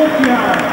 Sofia.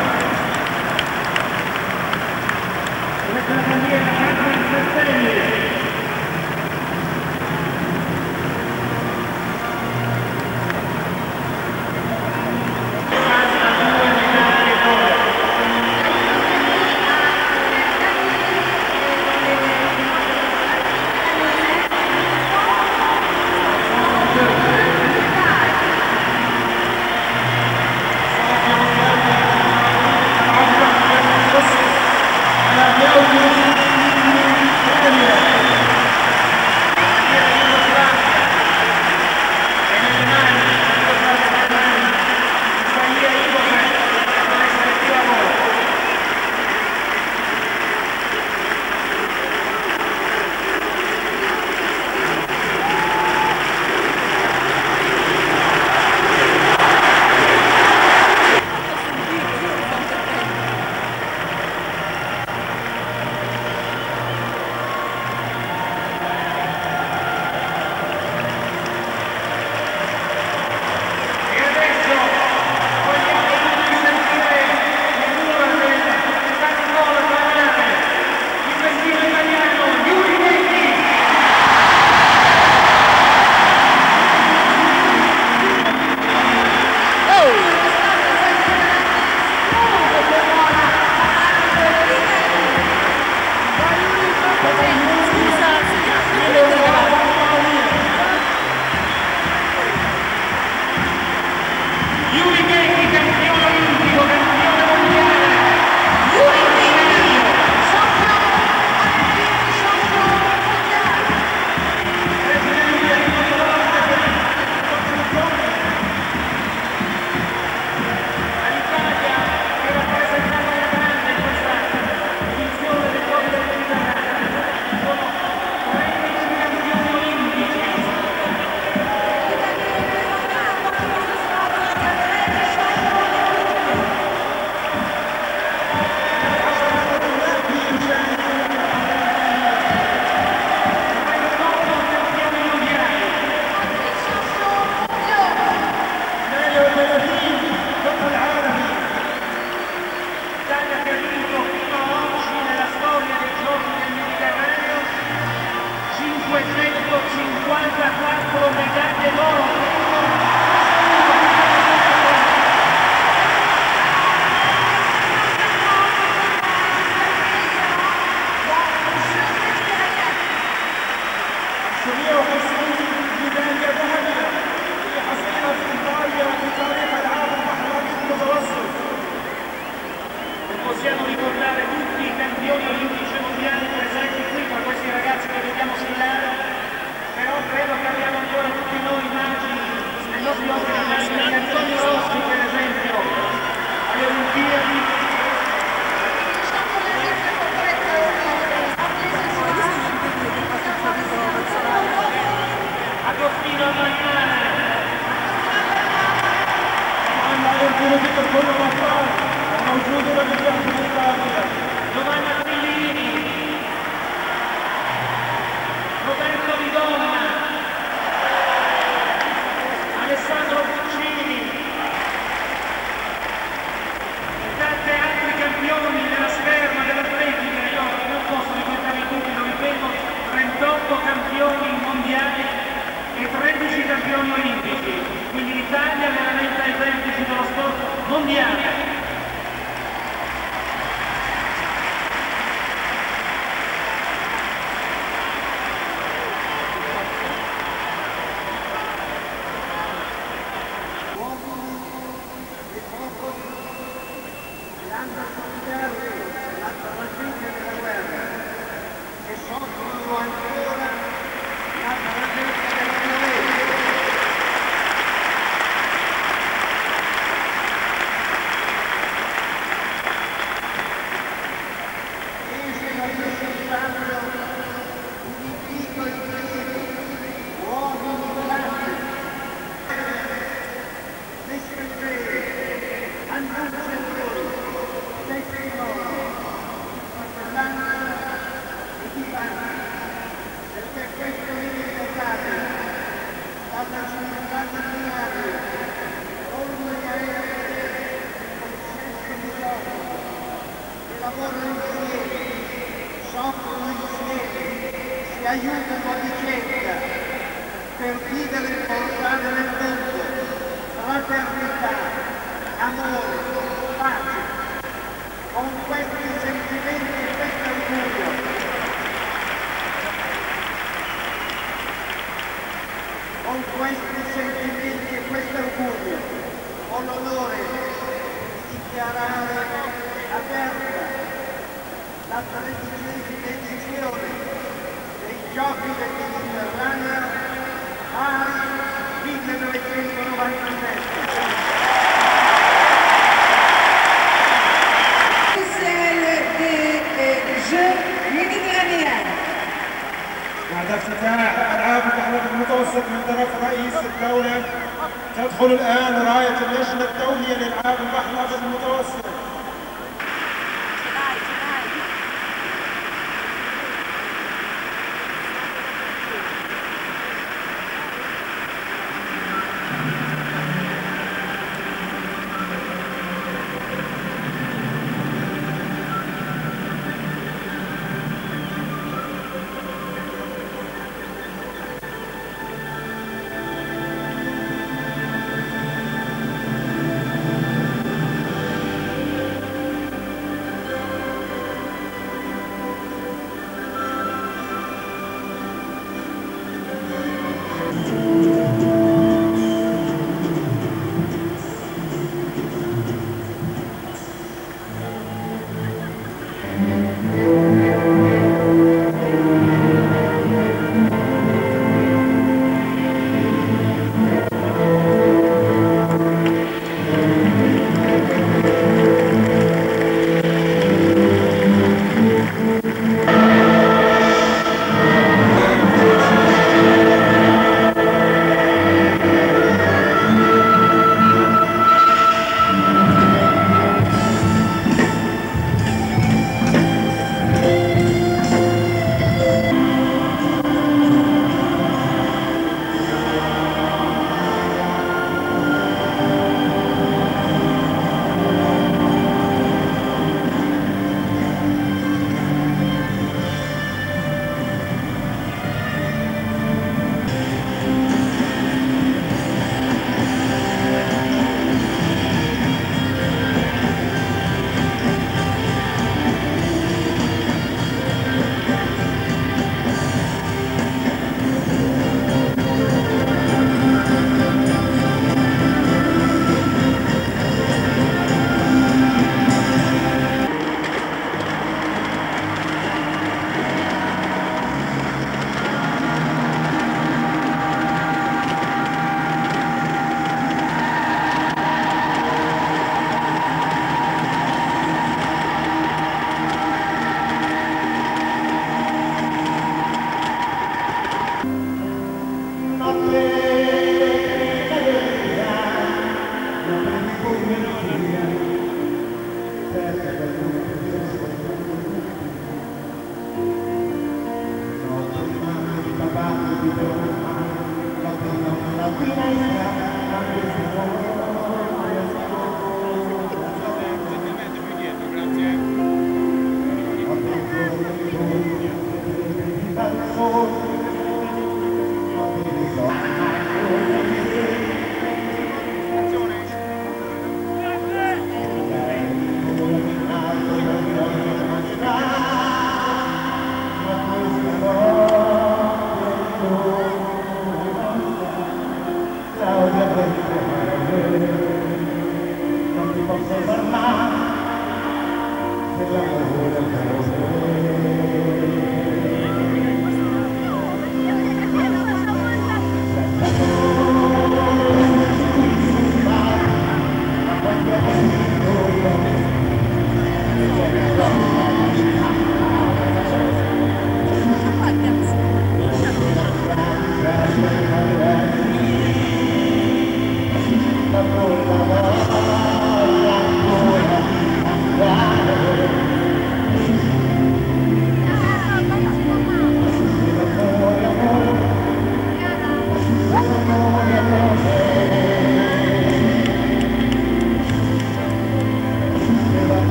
Olimpici, quindi l'Italia veramente ai vertici dello sport mondiale. aiuto per licenza, sentite l'importanza del mondo, fraternità, amore, pace. Con questi sentimenti e questo orgoglio con questi sentimenti e questo orgoglio ho l'onore di dichiarare aperta la tradizione بعد افتتاح العاب التحرير المتوسط من طرف رئيس الدولة تدخل الآن راية اللجنة الدولية للألعاب البحر المتوسط